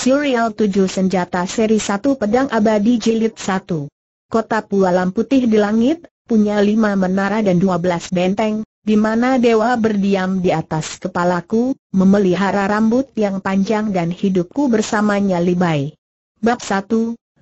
Serial 7 Senjata Seri 1 Pedang Abadi Jilid 1 Kota Pualam Putih di langit, punya lima menara dan dua belas benteng, di mana dewa berdiam di atas kepalaku, memelihara rambut yang panjang dan hidupku bersamanya libai. Bab 1,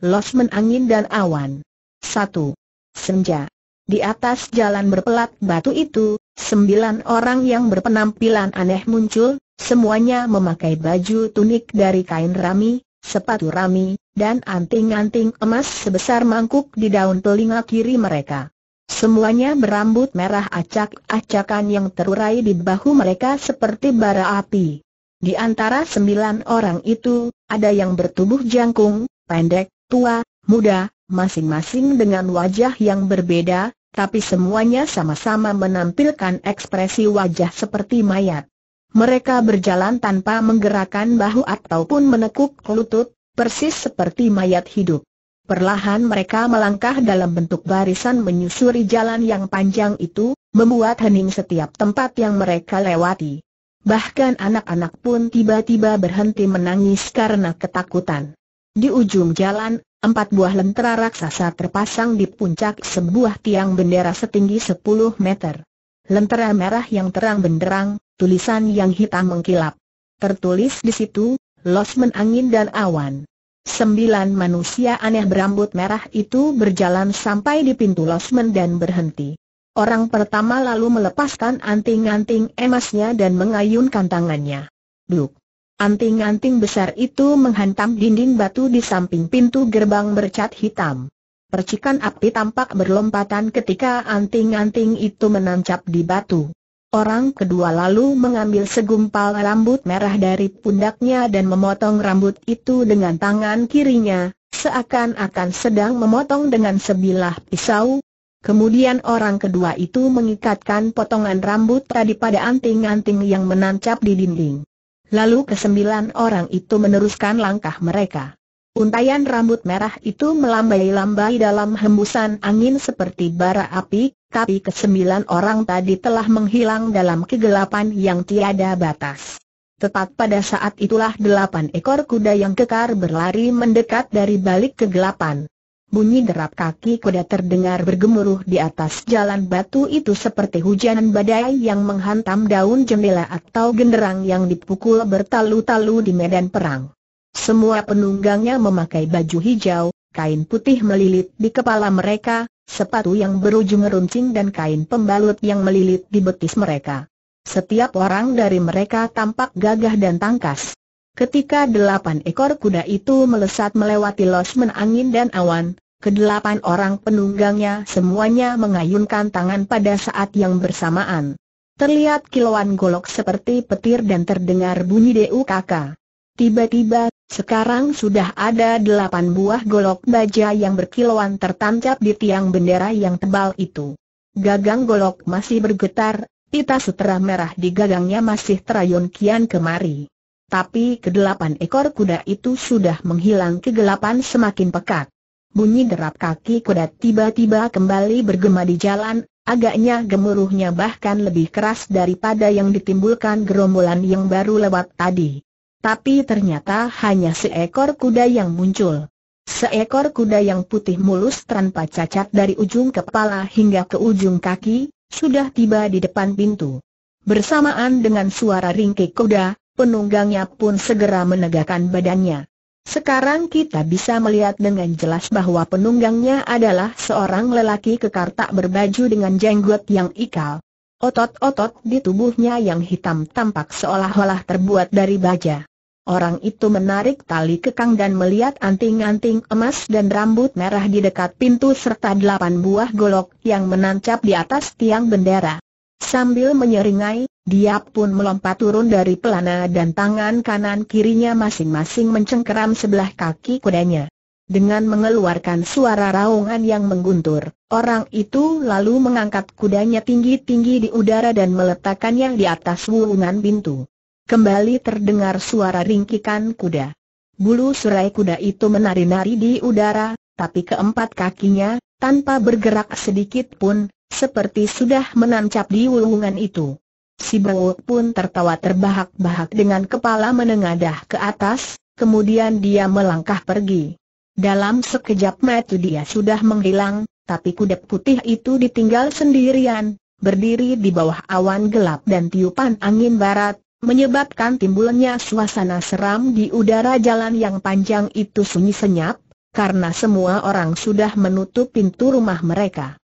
Losmen Angin dan Awan 1. Senja Di atas jalan berpelat batu itu, sembilan orang yang berpenampilan aneh muncul, Semuanya memakai baju tunik dari kain rami, sepatu rami, dan anting-anting emas sebesar mangkuk di daun telinga kiri mereka. Semuanya berambut merah acak-acakan yang terurai di bahu mereka seperti bara api. Di antara sembilan orang itu, ada yang bertubuh jangkung, pendek, tua, muda, masing-masing dengan wajah yang berbeda, tapi semuanya sama-sama menampilkan ekspresi wajah seperti mayat. Mereka berjalan tanpa menggerakkan bahu ataupun menekuk lutut, persis seperti mayat hidup. Perlahan mereka melangkah dalam bentuk barisan menyusuri jalan yang panjang itu, membuat hening setiap tempat yang mereka lewati. Bahkan anak-anak pun tiba-tiba berhenti menangis karena ketakutan. Di ujung jalan, empat buah lentera raksasa terpasang di puncak sebuah tiang bendera setinggi 10 meter. Lentera merah yang terang benderang, tulisan yang hitam mengkilap. Tertulis di situ, Losmen Angin dan Awan. Sembilan manusia aneh berambut merah itu berjalan sampai di pintu Losmen dan berhenti. Orang pertama lalu melepaskan anting-anting emasnya dan mengayunkan tangannya. Duk! Anting-anting besar itu menghantam dinding batu di samping pintu gerbang bercat hitam. Percikan api tampak berlompatan ketika anting-anting itu menancap di batu. Orang kedua lalu mengambil segumpal rambut merah dari pundaknya dan memotong rambut itu dengan tangan kirinya, seakan-akan sedang memotong dengan sebilah pisau. Kemudian orang kedua itu mengikatkan potongan rambut tadi pada anting-anting yang menancap di dinding. Lalu kesembilan orang itu meneruskan langkah mereka. Untayan rambut merah itu melambai-lambai dalam hembusan angin seperti bara api, tapi kesembilan orang tadi telah menghilang dalam kegelapan yang tiada batas. Tepat pada saat itulah delapan ekor kuda yang kekar berlari mendekat dari balik kegelapan. Bunyi derap kaki kuda terdengar bergemuruh di atas jalan batu itu seperti hujan badai yang menghantam daun jendela atau genderang yang dipukul bertalu-talu di medan perang. Semua penunggangnya memakai baju hijau, kain putih melilit di kepala mereka, sepatu yang berujung runcing dan kain pembalut yang melilit di betis mereka. Setiap orang dari mereka tampak gagah dan tangkas. Ketika delapan ekor kuda itu melesat melewati losmen angin dan awan, kedelapan orang penunggangnya semuanya mengayunkan tangan pada saat yang bersamaan. Terlihat kilauan golok seperti petir dan terdengar bunyi deu kakak. Tiba-tiba, sekarang sudah ada delapan buah golok baja yang berkilauan tertancap di tiang bendera yang tebal itu. Gagang golok masih bergetar, pita sutera merah di gagangnya masih terayun kian kemari. Tapi kedelapan ekor kuda itu sudah menghilang kegelapan semakin pekat. Bunyi derap kaki kuda tiba-tiba kembali bergema di jalan, agaknya gemuruhnya bahkan lebih keras daripada yang ditimbulkan gerombolan yang baru lewat tadi. Tapi ternyata hanya seekor kuda yang muncul. Seekor kuda yang putih mulus tanpa cacat dari ujung kepala hingga ke ujung kaki, sudah tiba di depan pintu. Bersamaan dengan suara ringkik kuda, penunggangnya pun segera menegakkan badannya. Sekarang kita bisa melihat dengan jelas bahwa penunggangnya adalah seorang lelaki kekar tak berbaju dengan jenggot yang ikal. Otot-otot di tubuhnya yang hitam tampak seolah-olah terbuat dari baja. Orang itu menarik tali kekang dan melihat anting-anting emas dan rambut merah di dekat pintu serta delapan buah golok yang menancap di atas tiang bendera. Sambil menyeringai, dia pun melompat turun dari pelana dan tangan kanan kirinya masing-masing mencengkeram sebelah kaki kudanya. Dengan mengeluarkan suara raungan yang mengguntur, orang itu lalu mengangkat kudanya tinggi-tinggi di udara dan meletakkannya di atas wulungan pintu. Kembali terdengar suara ringkikan kuda. Bulu surai kuda itu menari-nari di udara, tapi keempat kakinya, tanpa bergerak sedikit pun, seperti sudah menancap di wulungan itu. Si Bawo pun tertawa terbahak-bahak dengan kepala menengadah ke atas, kemudian dia melangkah pergi. Dalam sekejap mata dia sudah menghilang, tapi kuda putih itu ditinggal sendirian, berdiri di bawah awan gelap dan tiupan angin barat, menyebabkan timbulnya suasana seram di udara jalan yang panjang itu sunyi senyap, karena semua orang sudah menutup pintu rumah mereka.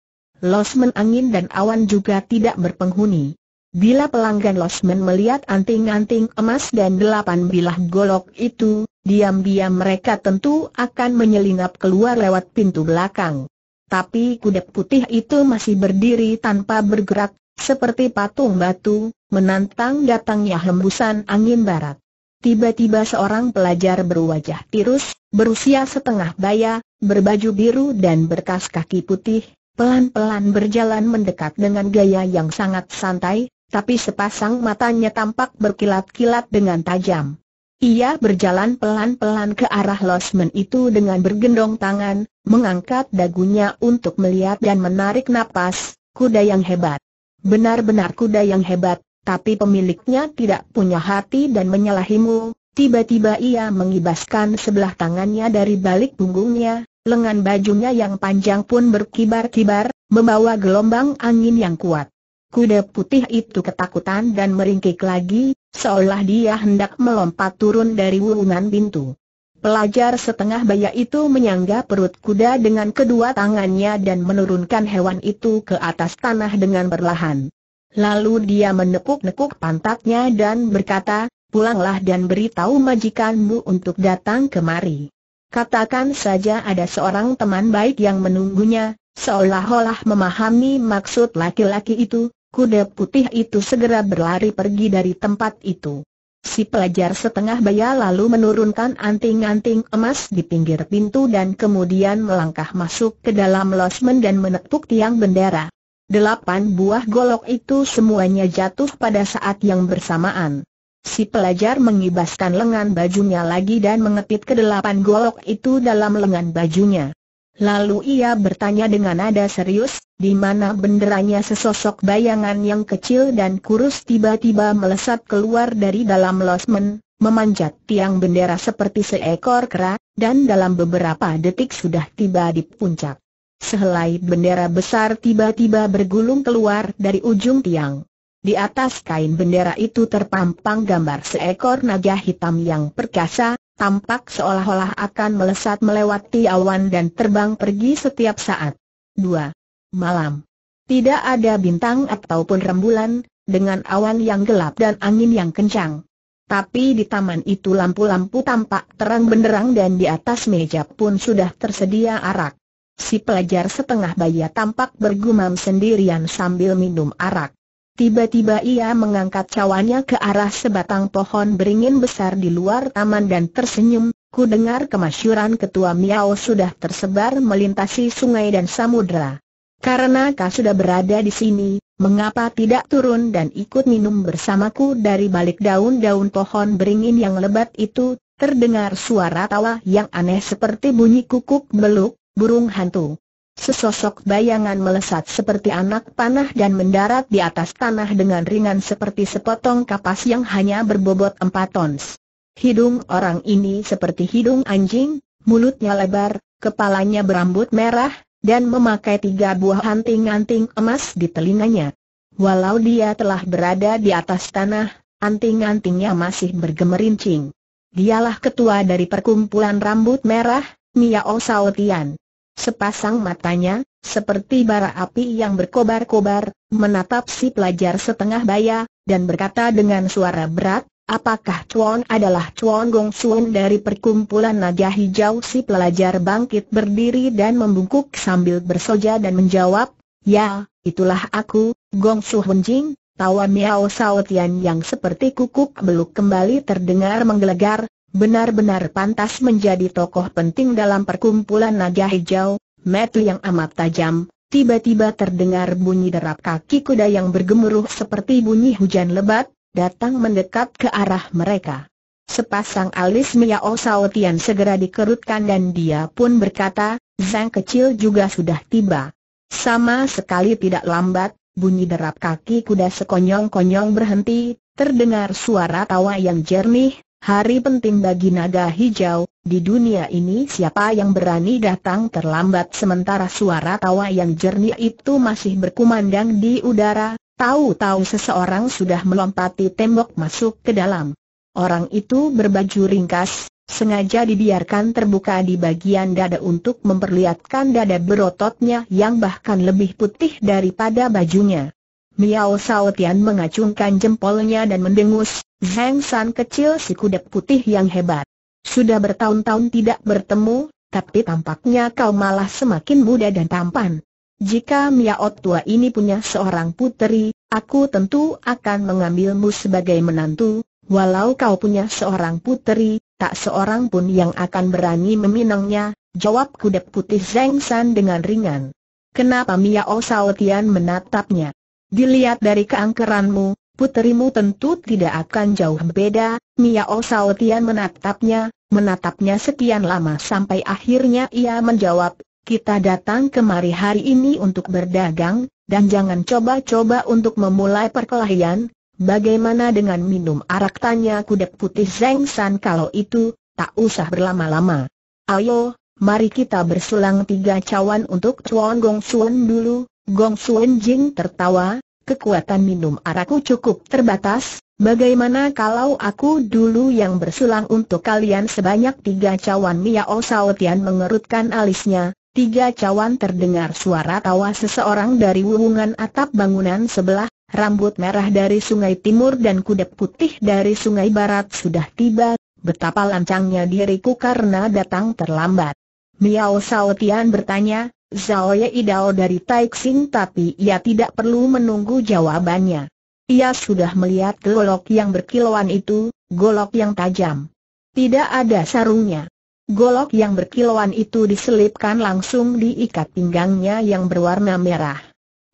Losmen angin dan awan juga tidak berpenghuni. Bila pelanggan Losmen melihat anting-anting emas dan delapan bilah golok itu, diam-diam mereka tentu akan menyelinap keluar lewat pintu belakang. Tapi kuda putih itu masih berdiri tanpa bergerak, seperti patung batu, menantang datangnya hembusan angin barat. Tiba-tiba seorang pelajar berwajah tirus, berusia setengah baya, berbaju biru dan berkas kaki putih, pelan-pelan berjalan mendekat dengan gaya yang sangat santai, tapi sepasang matanya tampak berkilat-kilat dengan tajam. Ia berjalan pelan-pelan ke arah losmen itu dengan bergendong tangan, mengangkat dagunya untuk melihat dan menarik napas, kuda yang hebat. Benar-benar kuda yang hebat, tapi pemiliknya tidak punya hati dan menyalahimu. Tiba-tiba ia mengibaskan sebelah tangannya dari balik punggungnya, lengan bajunya yang panjang pun berkibar-kibar, membawa gelombang angin yang kuat. Kuda putih itu ketakutan dan meringkik lagi, seolah dia hendak melompat turun dari wulungan pintu. Pelajar setengah baya itu menyangga perut kuda dengan kedua tangannya dan menurunkan hewan itu ke atas tanah dengan perlahan. Lalu dia menekuk-nekuk pantatnya dan berkata, pulanglah dan beritahu majikanmu untuk datang kemari. Katakan saja ada seorang teman baik yang menunggunya, seolah-olah memahami maksud laki-laki itu, Kuda putih itu segera berlari pergi dari tempat itu. Si pelajar setengah baya lalu menurunkan anting-anting emas di pinggir pintu dan kemudian melangkah masuk ke dalam losmen dan menepuk tiang bendera. Delapan buah golok itu semuanya jatuh pada saat yang bersamaan. Si pelajar mengibaskan lengan bajunya lagi dan mengepit ke delapan golok itu dalam lengan bajunya. Lalu ia bertanya dengan nada serius, di mana benderanya sesosok bayangan yang kecil dan kurus tiba-tiba melesat keluar dari dalam losmen, memanjat tiang bendera seperti seekor kera, dan dalam beberapa detik sudah tiba di puncak. Sehelai bendera besar tiba-tiba bergulung keluar dari ujung tiang. Di atas kain bendera itu terpampang gambar seekor naga hitam yang perkasa, tampak seolah-olah akan melesat melewati awan dan terbang pergi setiap saat. 2. Malam. Tidak ada bintang ataupun rembulan, dengan awan yang gelap dan angin yang kencang. Tapi di taman itu lampu-lampu tampak terang benderang dan di atas meja pun sudah tersedia arak. Si pelajar setengah baya tampak bergumam sendirian sambil minum arak. Tiba-tiba ia mengangkat cawannya ke arah sebatang pohon beringin besar di luar taman dan tersenyum, ku dengar kemasyuran ketua Miao sudah tersebar melintasi sungai dan samudera. Karena kau sudah berada di sini, mengapa tidak turun dan ikut minum bersamaku dari balik daun-daun pohon beringin yang lebat itu, terdengar suara tawa yang aneh seperti bunyi kukuk beluk, burung hantu. Sesosok bayangan melesat seperti anak panah dan mendarat di atas tanah dengan ringan seperti sepotong kapas yang hanya berbobot empat tons. Hidung orang ini seperti hidung anjing, mulutnya lebar, kepalanya berambut merah, dan memakai tiga buah anting-anting emas di telinganya. Walau dia telah berada di atas tanah, anting-antingnya masih bergemerincing. Dialah ketua dari perkumpulan rambut merah, Miao Saotian. Sepasang matanya, seperti bara api yang berkobar-kobar, menatap si pelajar setengah baya, dan berkata dengan suara berat, Apakah Chuan adalah Chuan Gong Suan dari perkumpulan naga hijau? Si pelajar bangkit berdiri dan membungkuk sambil bersoja dan menjawab, Ya, itulah aku, Gong Su Jing, tawa Miao Sao Tian yang seperti kukuk beluk kembali terdengar menggelegar, benar-benar pantas menjadi tokoh penting dalam perkumpulan naga hijau, metu yang amat tajam, tiba-tiba terdengar bunyi derap kaki kuda yang bergemuruh seperti bunyi hujan lebat, datang mendekat ke arah mereka. Sepasang alis Miao Saotian segera dikerutkan dan dia pun berkata, Zhang kecil juga sudah tiba. Sama sekali tidak lambat, bunyi derap kaki kuda sekonyong-konyong berhenti, terdengar suara tawa yang jernih, Hari penting bagi naga hijau, di dunia ini siapa yang berani datang terlambat sementara suara tawa yang jernih itu masih berkumandang di udara, tahu-tahu seseorang sudah melompati tembok masuk ke dalam. Orang itu berbaju ringkas, sengaja dibiarkan terbuka di bagian dada untuk memperlihatkan dada berototnya yang bahkan lebih putih daripada bajunya. Miao Saotian mengacungkan jempolnya dan mendengus, Zhang San kecil si kuda putih yang hebat. Sudah bertahun-tahun tidak bertemu, tapi tampaknya kau malah semakin muda dan tampan. Jika Miao tua ini punya seorang puteri, aku tentu akan mengambilmu sebagai menantu, walau kau punya seorang puteri, tak seorang pun yang akan berani meminangnya, jawab kuda putih Zhang San dengan ringan. Kenapa Miao Tian menatapnya? Dilihat dari keangkeranmu, puterimu tentu tidak akan jauh beda, Miao Sao Tian menatapnya, menatapnya sekian lama sampai akhirnya ia menjawab, kita datang kemari hari ini untuk berdagang, dan jangan coba-coba untuk memulai perkelahian, bagaimana dengan minum arak tanya kuda putih Zeng San kalau itu, tak usah berlama-lama. Ayo, mari kita bersulang tiga cawan untuk Chuan Gong Suan dulu, Gong Suan Jing tertawa, kekuatan minum arakku cukup terbatas, bagaimana kalau aku dulu yang bersulang untuk kalian sebanyak tiga cawan Miao Saotian mengerutkan alisnya, tiga cawan terdengar suara tawa seseorang dari hubungan atap bangunan sebelah, rambut merah dari sungai timur dan kuda putih dari sungai barat sudah tiba, betapa lancangnya diriku karena datang terlambat. Miao Saotian bertanya, Zhao Idao dari Taixing tapi ia tidak perlu menunggu jawabannya. Ia sudah melihat golok yang berkilauan itu, golok yang tajam. Tidak ada sarungnya. Golok yang berkilauan itu diselipkan langsung di ikat pinggangnya yang berwarna merah.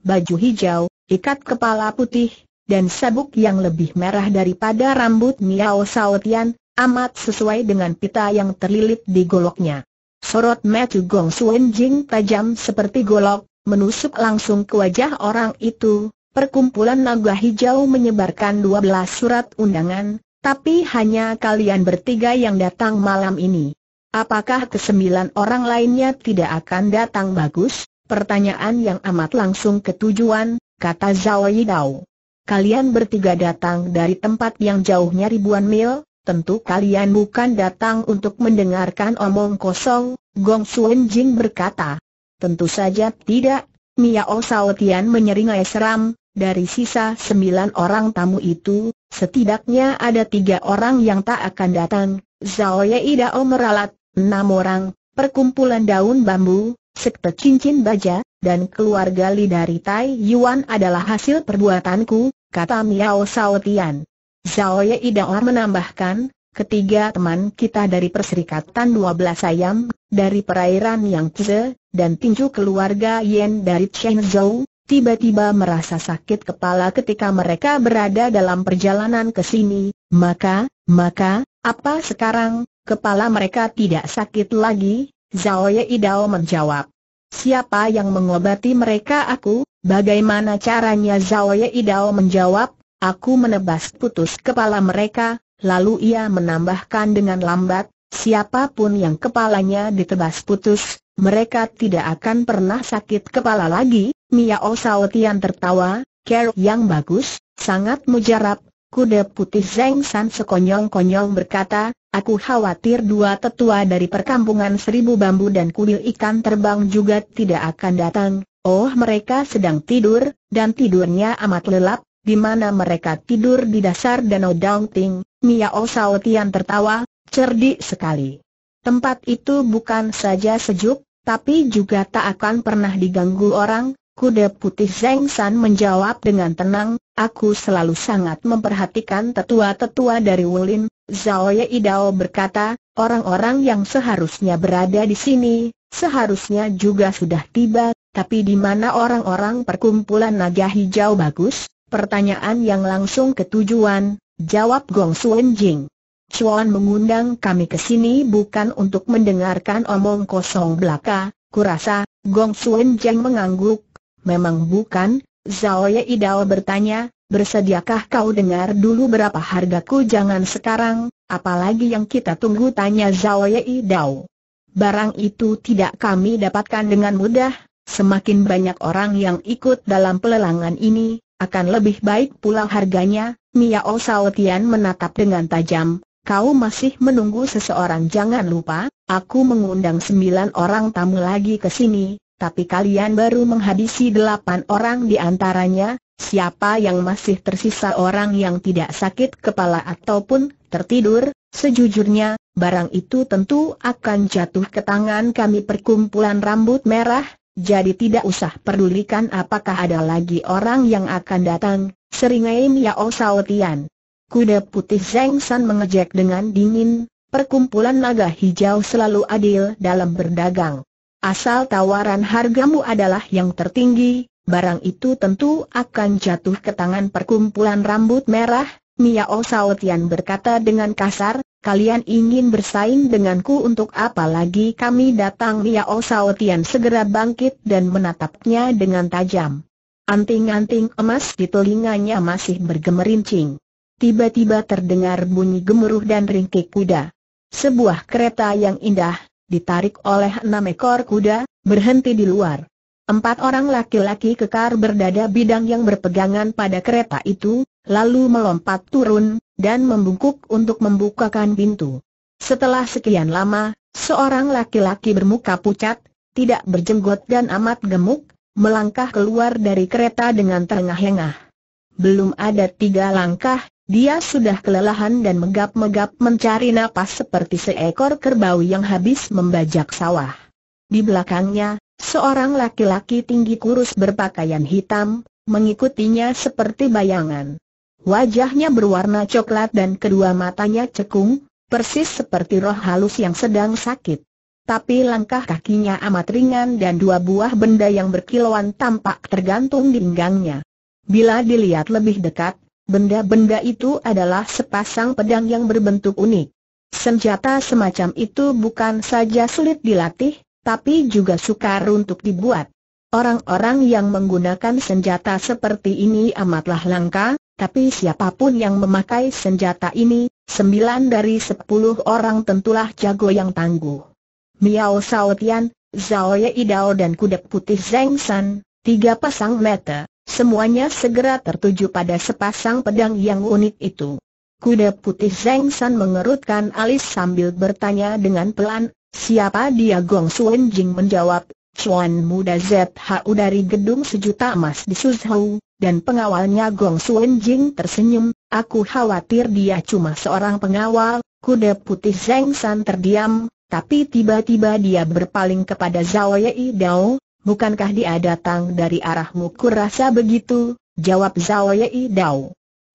Baju hijau, ikat kepala putih, dan sabuk yang lebih merah daripada rambut Miao Saotian, amat sesuai dengan pita yang terlilit di goloknya. Sorot Matthew Gong Suen Jing tajam seperti golok, menusuk langsung ke wajah orang itu. Perkumpulan naga hijau menyebarkan 12 surat undangan, tapi hanya kalian bertiga yang datang malam ini. Apakah kesembilan orang lainnya tidak akan datang bagus? Pertanyaan yang amat langsung ke tujuan, kata Zhao Yidao. Kalian bertiga datang dari tempat yang jauhnya ribuan mil, tentu kalian bukan datang untuk mendengarkan omong kosong, Gong Suen Jing berkata. Tentu saja tidak, Miao Sao menyeringai seram, dari sisa sembilan orang tamu itu, setidaknya ada tiga orang yang tak akan datang, Zhao Idao meralat, enam orang, perkumpulan daun bambu, sekte cincin baja, dan keluarga Li dari Tai Yuan adalah hasil perbuatanku, kata Miao Sao. Zhao Idao menambahkan, ketiga teman kita dari Perserikatan 12 Ayam, dari perairan Yang Tze, dan tinju keluarga Yen dari Chenzhou, tiba-tiba merasa sakit kepala ketika mereka berada dalam perjalanan ke sini, maka, maka, apa sekarang, kepala mereka tidak sakit lagi? Zhao Idao menjawab. Siapa yang mengobati mereka aku? Bagaimana caranya Zhao Idao menjawab? Aku menebas putus kepala mereka, lalu ia menambahkan dengan lambat, siapa pun yang kepalanya ditebas putus, mereka tidak akan pernah sakit kepala lagi. Miao Saotian tertawa, care yang bagus, sangat mujarab. Kuda putih Zeng San sekonyong-konyong berkata, aku khawatir dua tetua dari perkampungan seribu bambu dan kuil ikan terbang juga tidak akan datang. Oh mereka sedang tidur, dan tidurnya amat lelap, di mana mereka tidur di dasar danau Dongting, Miao Sao Tian tertawa, cerdik sekali. Tempat itu bukan saja sejuk, tapi juga tak akan pernah diganggu orang, kuda putih Zeng San menjawab dengan tenang, aku selalu sangat memperhatikan tetua-tetua dari Wulin, Zhao Idao berkata, orang-orang yang seharusnya berada di sini, seharusnya juga sudah tiba, tapi di mana orang-orang perkumpulan naga hijau bagus, Pertanyaan yang langsung ketujuan, jawab Gong Suen Jing. Chuan mengundang kami ke sini bukan untuk mendengarkan omong kosong belaka, kurasa, Gong Suen Jing mengangguk. Memang bukan, Zhao Idao bertanya, bersediakah kau dengar dulu berapa hargaku jangan sekarang, apalagi yang kita tunggu tanya Zhao Yei Dao. Barang itu tidak kami dapatkan dengan mudah, semakin banyak orang yang ikut dalam pelelangan ini, akan lebih baik pula harganya, Miao Tian menatap dengan tajam, kau masih menunggu seseorang jangan lupa, aku mengundang sembilan orang tamu lagi ke sini, tapi kalian baru menghabisi delapan orang di antaranya, siapa yang masih tersisa orang yang tidak sakit kepala ataupun tertidur, sejujurnya, barang itu tentu akan jatuh ke tangan kami. Perkumpulan rambut merah, jadi tidak usah pedulikan apakah ada lagi orang yang akan datang, seringai Miao Saotian. Kuda putih Zeng San mengejek dengan dingin, perkumpulan naga hijau selalu adil dalam berdagang. Asal tawaran hargamu adalah yang tertinggi, barang itu tentu akan jatuh ke tangan perkumpulan rambut merah, Miao Saotian berkata dengan kasar, kalian ingin bersaing denganku untuk apa lagi kami datang Miao Saotian segera bangkit dan menatapnya dengan tajam. Anting-anting emas di telinganya masih bergemerincing. Tiba-tiba terdengar bunyi gemuruh dan ringkik kuda. Sebuah kereta yang indah, ditarik oleh enam ekor kuda, berhenti di luar. Empat orang laki-laki kekar berdada bidang yang berpegangan pada kereta itu, lalu melompat turun, dan membungkuk untuk membukakan pintu. Setelah sekian lama, seorang laki-laki bermuka pucat, tidak berjenggot dan amat gemuk, melangkah keluar dari kereta dengan terengah-engah. Belum ada tiga langkah, dia sudah kelelahan dan megap-megap mencari napas seperti seekor kerbau yang habis membajak sawah. Di belakangnya, seorang laki-laki tinggi kurus berpakaian hitam, mengikutinya seperti bayangan. Wajahnya berwarna coklat dan kedua matanya cekung, persis seperti roh halus yang sedang sakit. Tapi langkah kakinya amat ringan dan dua buah benda yang berkilauan tampak tergantung di pinggangnya. Bila dilihat lebih dekat, Benda-benda itu adalah sepasang pedang yang berbentuk unik. Senjata semacam itu bukan saja sulit dilatih, tapi juga sukar untuk dibuat. Orang-orang yang menggunakan senjata seperti ini amatlah langka, tapi siapa pun yang memakai senjata ini, sembilan dari sepuluh orang tentulah jago yang tangguh. Miao Saotian, Zhao Idao dan kuda putih Zeng San, tiga pasang mata, Semuanya segera tertuju pada sepasang pedang yang unik itu. Kuda putih Zeng San mengerutkan alis sambil bertanya dengan pelan, siapa dia? Gong Suen Jing menjawab, Chuan muda ZHU dari gedung sejuta emas di Suzhou, dan pengawalnya Gong Suen Jing tersenyum, aku khawatir dia cuma seorang pengawal, kuda putih Zeng San terdiam, tapi tiba-tiba dia berpaling kepada Zhao Yei Dao, bukankah dia datang dari arahmu? Kurasa begitu, jawab Zhao Yei Dao.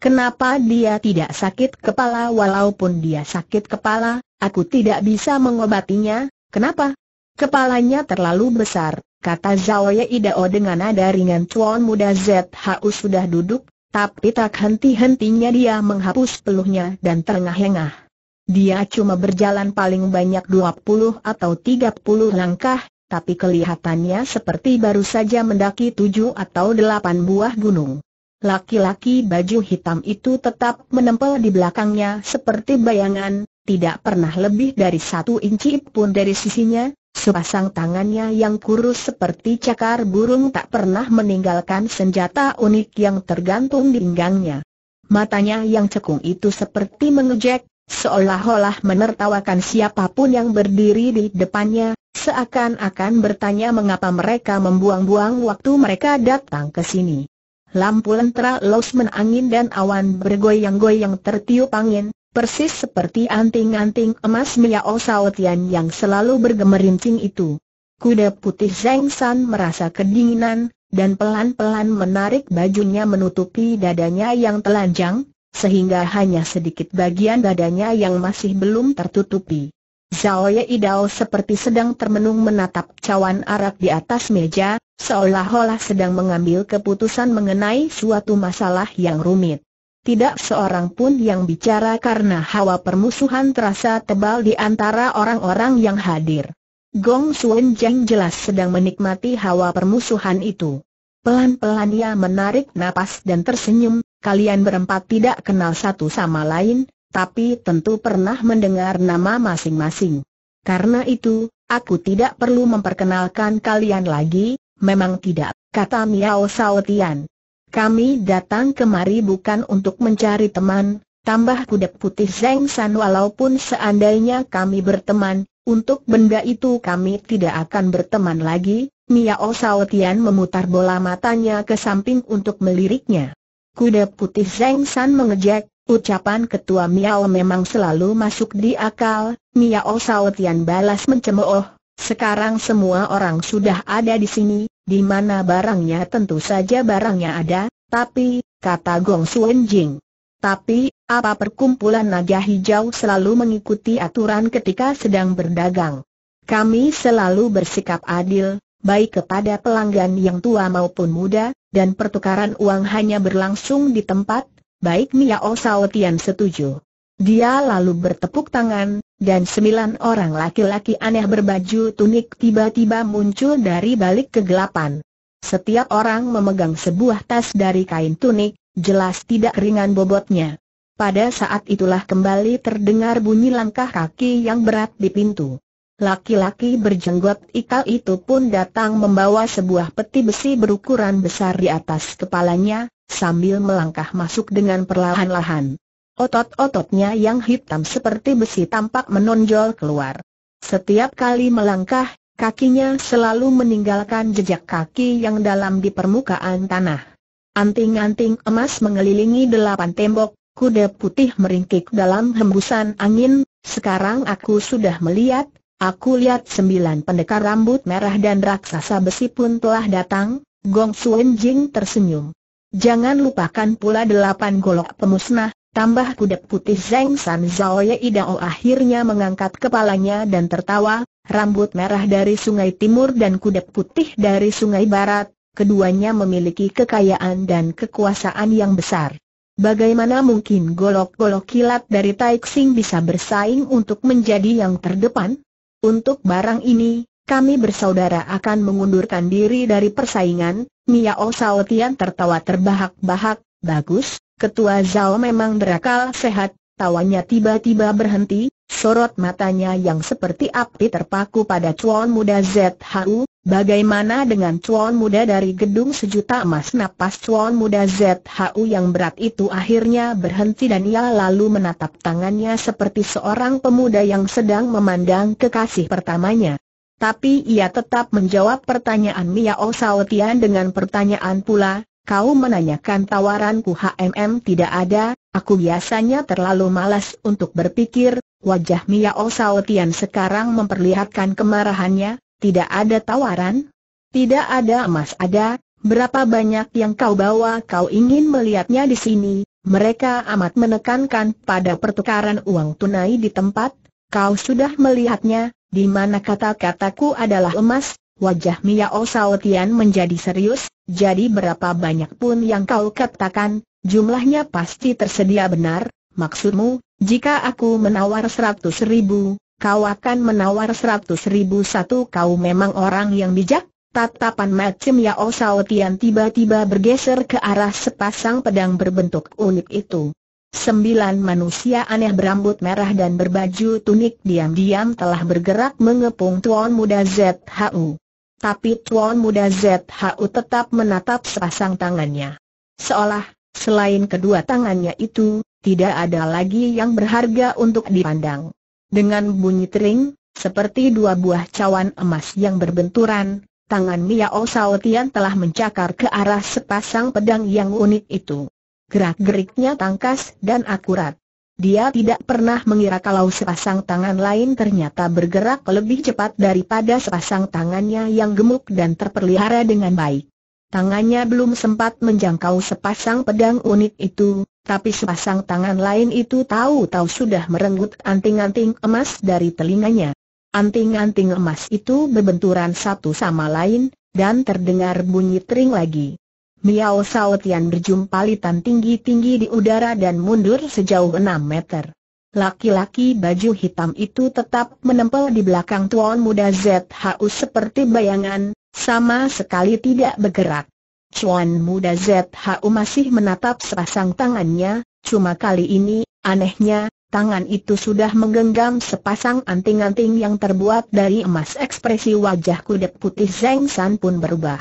Kenapa dia tidak sakit kepala walaupun dia sakit kepala, aku tidak bisa mengobatinya, kenapa? Kepalanya terlalu besar, kata Zhao Yei Dao dengan nada ringan Tuan muda ZHU sudah duduk, tapi tak henti-hentinya dia menghapus peluhnya dan terengah-engah. Dia cuma berjalan paling banyak 20 atau 30 langkah, tapi kelihatannya seperti baru saja mendaki tujuh atau delapan buah gunung. Laki-laki baju hitam itu tetap menempel di belakangnya seperti bayangan, tidak pernah lebih dari satu inci pun dari sisinya, sepasang tangannya yang kurus seperti cakar burung tak pernah meninggalkan senjata unik yang tergantung di pinggangnya. Matanya yang cekung itu seperti mengejek, seolah-olah menertawakan siapa pun yang berdiri di depannya, seakan-akan bertanya mengapa mereka membuang-buang waktu mereka datang ke sini. Lampu lentera los menangin dan awan bergoyang-goyang tertiup angin, persis seperti anting-anting emas Miao Saotian yang selalu bergemerincing itu. Kuda putih Zeng San merasa kedinginan, dan pelan-pelan menarik bajunya menutupi dadanya yang telanjang, sehingga hanya sedikit bagian dadanya yang masih belum tertutupi. Zhao Idao seperti sedang termenung menatap cawan arak di atas meja, seolah-olah sedang mengambil keputusan mengenai suatu masalah yang rumit. Tidak seorang pun yang bicara karena hawa permusuhan terasa tebal di antara orang-orang yang hadir. Gong Suen Jeng jelas sedang menikmati hawa permusuhan itu. Pelan-pelan ia menarik napas dan tersenyum, kalian berempat tidak kenal satu sama lain, tapi tentu pernah mendengar nama masing-masing. Karena itu, aku tidak perlu memperkenalkan kalian lagi, memang tidak, kata Miao Saotian. Kami datang kemari bukan untuk mencari teman, tambah kudek putih Zeng San walaupun seandainya kami berteman, untuk benda itu kami tidak akan berteman lagi, Miao Saotian memutar bola matanya ke samping untuk meliriknya. Kuda putih Zeng San mengejek, ucapan ketua Miao memang selalu masuk di akal, Miao Saotian balas mencemooh, sekarang semua orang sudah ada di sini, di mana barangnya tentu saja barangnya ada, tapi, kata Gong Suen Jing. Tapi, apa perkumpulan naga hijau selalu mengikuti aturan ketika sedang berdagang? Kami selalu bersikap adil, baik kepada pelanggan yang tua maupun muda, dan pertukaran uang hanya berlangsung di tempat, baik Miao Sao Tian setuju. Dia lalu bertepuk tangan, dan sembilan orang laki-laki aneh berbaju tunik tiba-tiba muncul dari balik kegelapan. Setiap orang memegang sebuah tas dari kain tunik, jelas tidak ringan bobotnya. Pada saat itulah kembali terdengar bunyi langkah kaki yang berat di pintu. Laki-laki berjenggot ikal itu pun datang membawa sebuah peti besi berukuran besar di atas kepalanya, sambil melangkah masuk dengan perlahan-lahan. Otot-ototnya yang hitam seperti besi tampak menonjol keluar. Setiap kali melangkah, kakinya selalu meninggalkan jejak kaki yang dalam di permukaan tanah. Anting-anting emas mengelilingi delapan tembok, Kuda putih meringkik dalam hembusan angin, sekarang aku sudah melihat, aku lihat sembilan pendekar rambut merah dan raksasa besi pun telah datang, Gong Suen Jing tersenyum. Jangan lupakan pula delapan golok pemusnah, tambah kuda putih Zeng San Zhao Idao akhirnya mengangkat kepalanya dan tertawa, rambut merah dari sungai timur dan kuda putih dari sungai barat, keduanya memiliki kekayaan dan kekuasaan yang besar. Bagaimana mungkin golok-golok kilat dari Taixing bisa bersaing untuk menjadi yang terdepan? Untuk barang ini, kami bersaudara akan mengundurkan diri dari persaingan, Miao Sao Tian tertawa terbahak-bahak, bagus, ketua Zhao memang berakal sehat, tawanya tiba-tiba berhenti, sorot matanya yang seperti api terpaku pada cuan muda ZHU, Bagaimana dengan cuan muda dari gedung sejuta emas? Napas cuan muda ZHU yang berat itu akhirnya berhenti dan ia lalu menatap tangannya seperti seorang pemuda yang sedang memandang kekasih pertamanya. Tapi ia tetap menjawab pertanyaan Miao Saotian dengan pertanyaan pula, kau menanyakan tawaranku HMM tidak ada, aku biasanya terlalu malas untuk berpikir, wajah Miao Saotian sekarang memperlihatkan kemarahannya, tidak ada tawaran? Tidak ada emas ada, berapa banyak yang kau bawa kau ingin melihatnya di sini, mereka amat menekankan pada pertukaran uang tunai di tempat, kau sudah melihatnya, di mana kata-kataku adalah emas, wajah Miao Saotian menjadi serius, jadi berapa banyak pun yang kau katakan, jumlahnya pasti tersedia benar, maksudmu, jika aku menawar seratus ribu, kau akan menawar seratus ribu satu kau memang orang yang bijak? Tatapan macam Yao Sao Tian tiba-tiba bergeser ke arah sepasang pedang berbentuk unik itu. Sembilan manusia aneh berambut merah dan berbaju tunik diam-diam telah bergerak mengepung Tuan Muda ZHU. Tapi Tuan Muda ZHU tetap menatap sepasang tangannya. Seolah, selain kedua tangannya itu, tidak ada lagi yang berharga untuk dipandang. Dengan bunyi tering, seperti dua buah cawan emas yang berbenturan, tangan Miao Saotian telah mencakar ke arah sepasang pedang yang unik itu. Gerak-geriknya tangkas dan akurat. Dia tidak pernah mengira kalau sepasang tangan lain ternyata bergerak lebih cepat daripada sepasang tangannya yang gemuk dan terpelihara dengan baik. Tangannya belum sempat menjangkau sepasang pedang unik itu, tapi sepasang tangan lain itu tahu-tahu sudah merenggut anting-anting emas dari telinganya. Anting-anting emas itu berbenturan satu sama lain, dan terdengar bunyi tering lagi. Miao Saotian berjumpalitan tinggi-tinggi di udara dan mundur sejauh enam meter. Laki-laki baju hitam itu tetap menempel di belakang tuan muda ZHU seperti bayangan, sama sekali tidak bergerak. Chuan muda ZHU masih menatap sepasang tangannya, cuma kali ini, anehnya, tangan itu sudah menggenggam sepasang anting-anting yang terbuat dari emas. Ekspresi wajah kuda putih Zeng San pun berubah.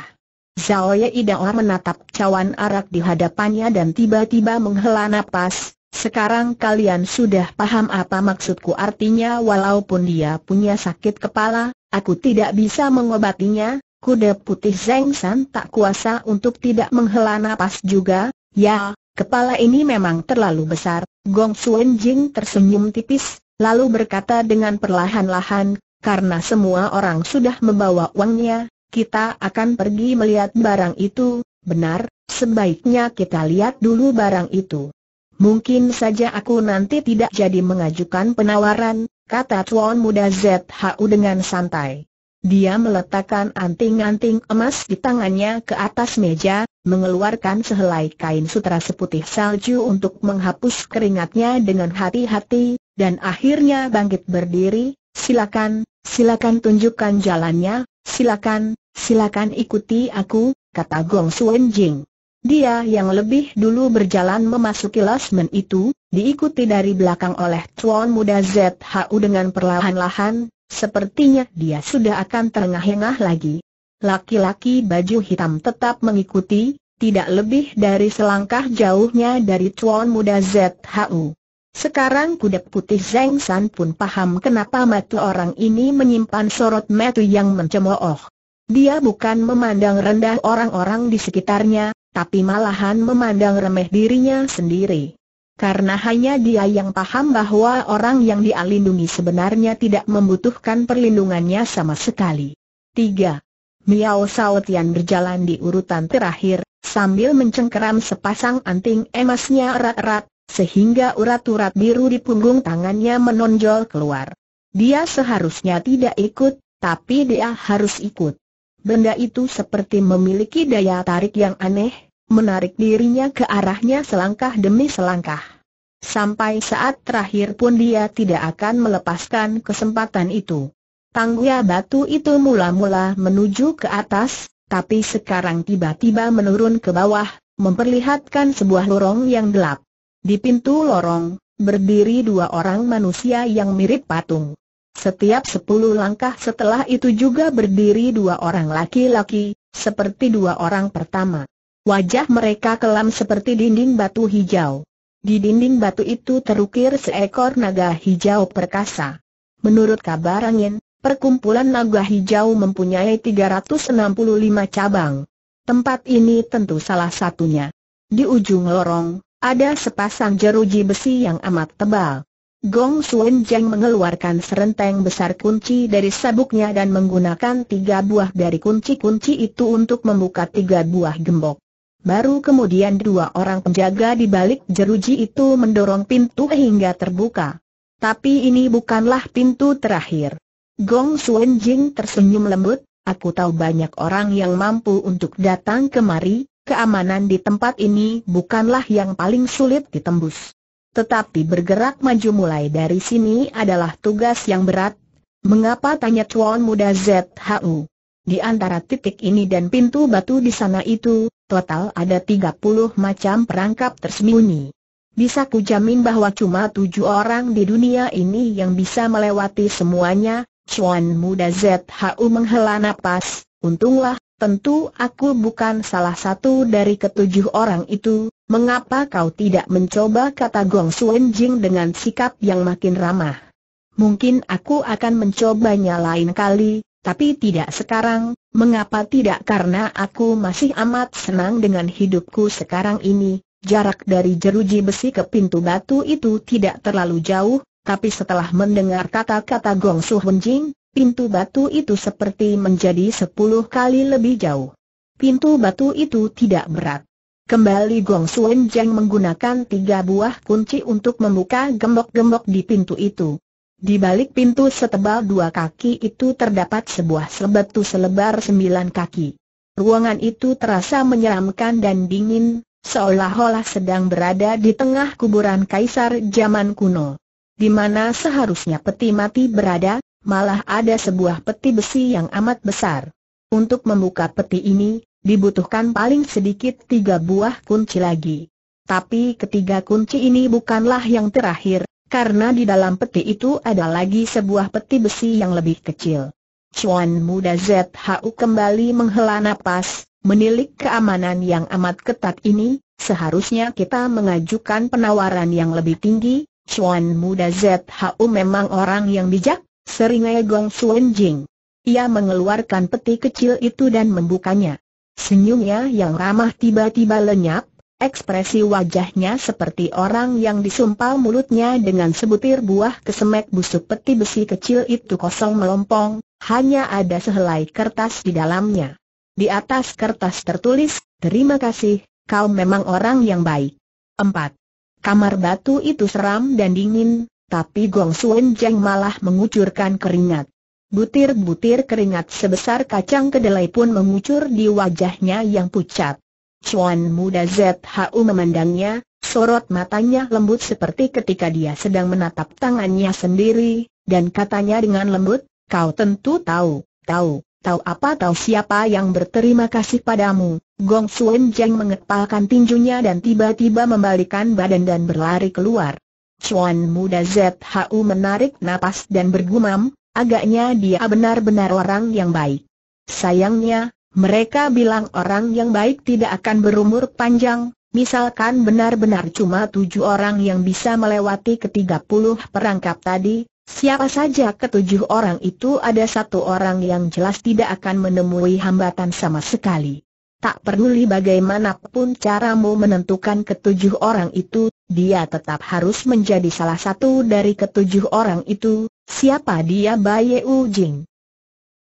Zhao Ye Idawa menatap cawan arak di hadapannya dan tiba-tiba menghela napas, sekarang kalian sudah paham apa maksudku. Artinya walaupun dia punya sakit kepala, aku tidak bisa mengobatinya, Kuda putih Zeng San tak kuasa untuk tidak menghela napas juga, ya, kepala ini memang terlalu besar, Gong Suen Jing tersenyum tipis, lalu berkata dengan perlahan-lahan, karena semua orang sudah membawa uangnya, kita akan pergi melihat barang itu, benar, sebaiknya kita lihat dulu barang itu. Mungkin saja aku nanti tidak jadi mengajukan penawaran, kata Tuan Muda ZHU dengan santai. Dia meletakkan anting-anting emas di tangannya ke atas meja, mengeluarkan sehelai kain sutra seputih salju untuk menghapus keringatnya dengan hati-hati, dan akhirnya bangkit berdiri, silakan, silakan tunjukkan jalannya, silakan, silakan ikuti aku, kata Gong Suen Jing. Dia yang lebih dulu berjalan memasuki lasmen itu, diikuti dari belakang oleh Tuan Muda ZHU dengan perlahan-lahan, Sepertinya dia sudah akan terengah-engah lagi. Laki-laki baju hitam tetap mengikuti, tidak lebih dari selangkah jauhnya dari tuan muda ZHU. Sekarang kuda putih Zeng San pun paham kenapa mata orang ini menyimpan sorot mata yang mencemooh. Dia bukan memandang rendah orang-orang di sekitarnya, tapi malahan memandang remeh dirinya sendiri. Karena hanya dia yang paham bahwa orang yang dia lindungi sebenarnya tidak membutuhkan perlindungannya sama sekali. 3. Miao Saotian berjalan di urutan terakhir, sambil mencengkeram sepasang anting emasnya erat-erat, sehingga urat-urat biru di punggung tangannya menonjol keluar. Dia seharusnya tidak ikut, tapi dia harus ikut. Benda itu seperti memiliki daya tarik yang aneh, menarik dirinya ke arahnya selangkah demi selangkah. Sampai saat terakhir pun dia tidak akan melepaskan kesempatan itu. Tangga batu itu mula-mula menuju ke atas, tapi sekarang tiba-tiba menurun ke bawah, memperlihatkan sebuah lorong yang gelap. Di pintu lorong, berdiri dua orang manusia yang mirip patung. Setiap sepuluh langkah setelah itu juga berdiri dua orang laki-laki, seperti dua orang pertama. Wajah mereka kelam seperti dinding batu hijau. Di dinding batu itu terukir seekor naga hijau perkasa. Menurut kabar angin, perkumpulan naga hijau mempunyai 365 cabang. Tempat ini tentu salah satunya. Di ujung lorong, ada sepasang jeruji besi yang amat tebal. Gong Suen Jeng mengeluarkan serenteng besar kunci dari sabuknya dan menggunakan tiga buah dari kunci-kunci itu untuk membuka tiga buah gembok. Baru kemudian dua orang penjaga di balik jeruji itu mendorong pintu hingga terbuka. Tapi ini bukanlah pintu terakhir. Gong Suen Jing tersenyum lembut, aku tahu banyak orang yang mampu untuk datang kemari, keamanan di tempat ini bukanlah yang paling sulit ditembus. Tetapi bergerak maju mulai dari sini adalah tugas yang berat. Mengapa tanya Tuan Muda ZHU? Di antara titik ini dan pintu batu di sana itu, total ada 30 macam perangkap tersembunyi. Bisa kujamin bahwa cuma tujuh orang di dunia ini yang bisa melewati semuanya, Chuan Muda ZHU menghela napas, untunglah, tentu aku bukan salah satu dari ketujuh orang itu, mengapa kau tidak mencoba? kata Gong Suen Jing dengan sikap yang makin ramah. Mungkin aku akan mencobanya lain kali, tapi tidak sekarang, mengapa tidak karena aku masih amat senang dengan hidupku sekarang ini, jarak dari jeruji besi ke pintu batu itu tidak terlalu jauh, tapi setelah mendengar kata-kata Gong Su Jing, pintu batu itu seperti menjadi sepuluh kali lebih jauh. Pintu batu itu tidak berat. Kembali Gong Suen Jeng menggunakan tiga buah kunci untuk membuka gembok-gembok di pintu itu. Di balik pintu setebal dua kaki itu terdapat sebuah sebatu selebar sembilan kaki. Ruangan itu terasa menyeramkan dan dingin, seolah-olah sedang berada di tengah kuburan kaisar zaman kuno. Di mana seharusnya peti mati berada, malah ada sebuah peti besi yang amat besar. Untuk membuka peti ini, dibutuhkan paling sedikit tiga buah kunci lagi. Tapi ketiga kunci ini bukanlah yang terakhir, karena di dalam peti itu ada lagi sebuah peti besi yang lebih kecil. Chuan muda ZHU kembali menghela napas, menilik keamanan yang amat ketat ini, seharusnya kita mengajukan penawaran yang lebih tinggi, Chuan muda ZHU memang orang yang bijak, seringai Gong Suan Jing. Ia mengeluarkan peti kecil itu dan membukanya. Senyumnya yang ramah tiba-tiba lenyap, ekspresi wajahnya seperti orang yang disumpal mulutnya dengan sebutir buah kesemek busuk peti besi kecil itu kosong melompong, hanya ada sehelai kertas di dalamnya. Di atas kertas tertulis, terima kasih, kau memang orang yang baik. 4. Kamar batu itu seram dan dingin, tapi Gong Suen Jeng malah mengucurkan keringat. Butir-butir keringat sebesar kacang kedelai pun mengucur di wajahnya yang pucat. Chuan muda ZHU memandangnya, sorot matanya lembut seperti ketika dia sedang menatap tangannya sendiri, dan katanya dengan lembut, kau tentu tahu, tahu, tahu apa tahu siapa yang berterima kasih padamu, Gong Suen Jeng mengepalkan tinjunya dan tiba-tiba membalikan badan dan berlari keluar. Chuan muda ZHU menarik napas dan bergumam, agaknya dia benar-benar orang yang baik. Sayangnya, mereka bilang orang yang baik tidak akan berumur panjang, misalkan benar-benar cuma tujuh orang yang bisa melewati ketiga puluh perangkap tadi, siapa saja ketujuh orang itu ada satu orang yang jelas tidak akan menemui hambatan sama sekali. Tak peduli bagaimanapun caramu menentukan ketujuh orang itu, dia tetap harus menjadi salah satu dari ketujuh orang itu. Siapa dia Baye Ujing?